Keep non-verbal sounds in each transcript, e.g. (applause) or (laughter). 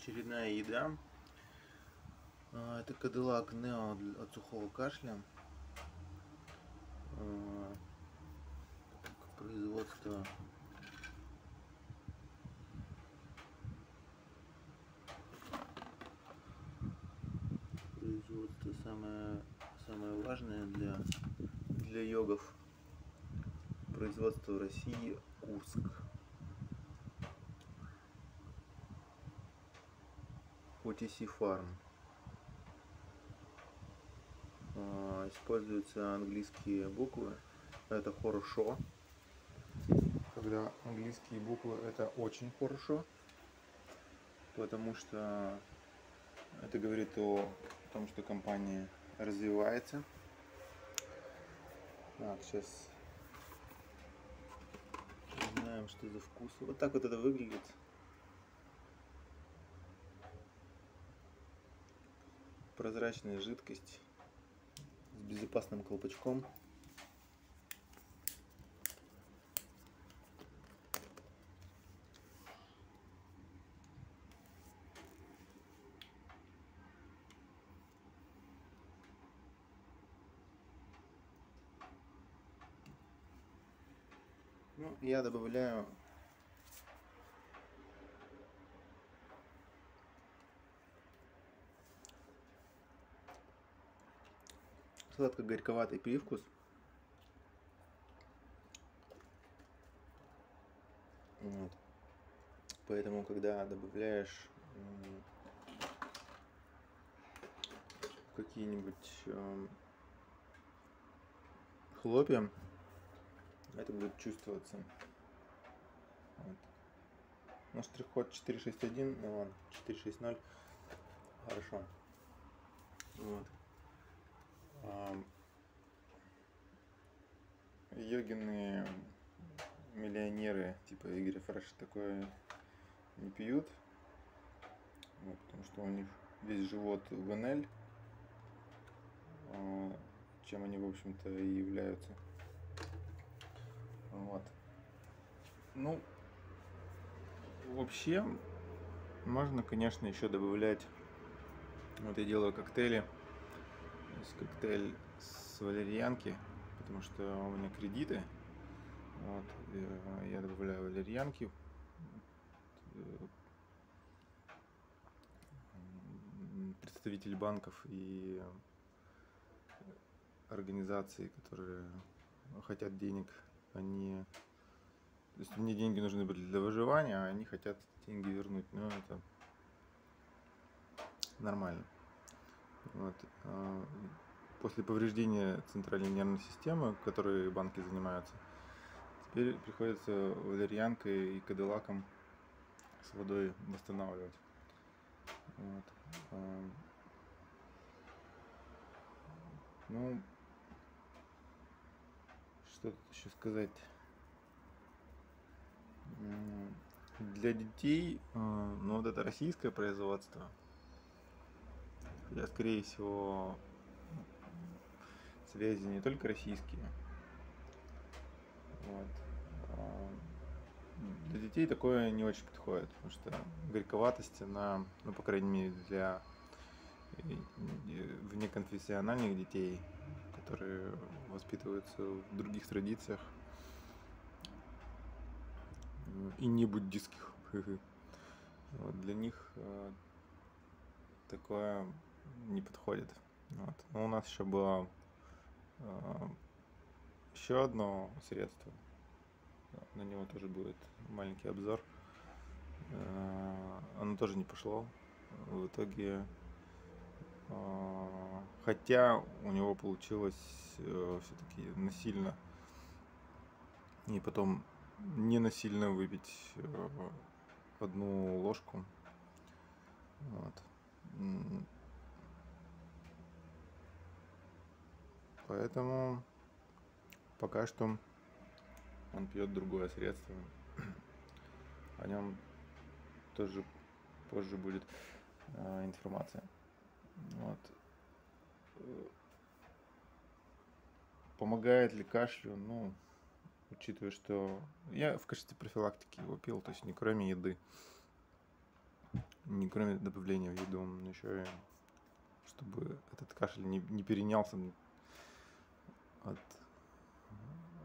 очередная еда. А, Это Кадиллак Нео от сухого кашля. А, Производство производство самое самое важное для для йогов производство в России Курск OTC Farm А, используются английские буквы это хорошо когда английские буквы это очень хорошо потому что это говорит о том, что компания развивается. Так, сейчас узнаем, что за вкус. Вот так вот это выглядит. Прозрачная жидкость с безопасным колпачком. Ну, я добавляю сладко-горьковатый привкус. Вот. Поэтому, когда добавляешь какие-нибудь эм, хлопья, это будет чувствоваться. Вот. Ну, штрих-код 461, ну ладно, 460. Хорошо. Вот. Йогины миллионеры типа Игоря Фреша такое не пьют. Вот, потому что у них весь живот в НЛ, а, чем они, в общем-то, и являются. Вот. Ну, вообще, можно, конечно, еще добавлять. Вот я делаю коктейли. Есть коктейль с валерьянки, потому что у меня кредиты. Вот, я добавляю валерьянки. Представители банков и организаций, которые хотят денег, они... То есть мне деньги нужны были для выживания, а они хотят деньги вернуть. Ну, это нормально. Вот. а, После повреждения центральной нервной системы, которой банки занимаются, теперь приходится валерьянкой и кадиллаком с водой восстанавливать. Вот. а, Ну, что тут еще сказать? Для детей, э, ну вот это российское производство. Я, скорее всего, связи не только российские. Вот. А, Для детей такое не очень подходит, потому что горьковатость, она, ну, по крайней мере, для внеконфессиональных детей, которые воспитываются в других традициях и не буддистских. (laughs) Вот, для них э, такое не подходит. Вот. Но у нас еще было э, еще одно средство. На него тоже будет маленький обзор. Э, Оно тоже не пошло. В итоге а, Хотя у него получилось все-таки насильно и потом не насильно выпить э, одну ложку. Вот. Поэтому пока что он пьет другое средство. О нем тоже позже будет э, информация. Вот. Помогает ли кашлю? Ну, учитывая, что я в качестве профилактики его пил, то есть не кроме еды. не кроме добавления в еду, еще и чтобы этот кашель не, не перенялся от,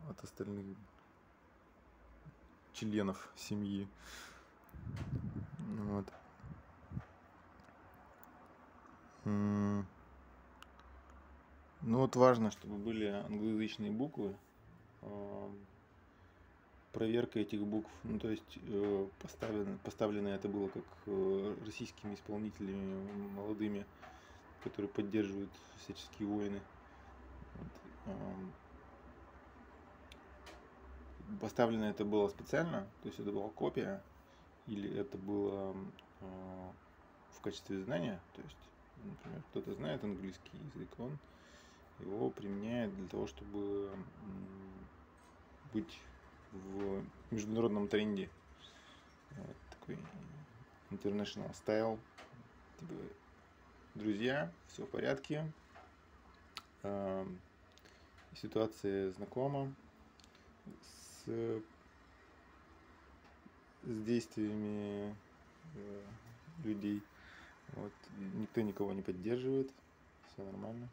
от остальных членов семьи. Вот. Ну вот важно, чтобы были англоязычные буквы. Проверка этих букв, ну то есть э, поставлено, поставлено это было как э, российскими исполнителями молодыми, которые поддерживают всяческие войны. Вот. Поставлено это было специально, то есть это была копия, или это было э, в качестве знания, то есть например, кто-то знает английский язык, он его применяет для того, чтобы быть в международном тренде. Вот такой international style. Типа, друзья, все в порядке. Ситуация знакома с, с действиями э, людей. Вот, никто никого не поддерживает, все нормально.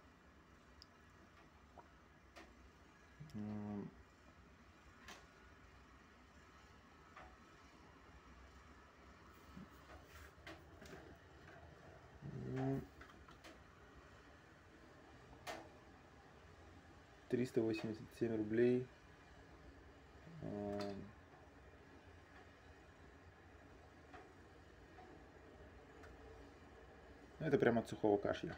Триста восемьдесят семь рублей. Это прямо от сухого кашля.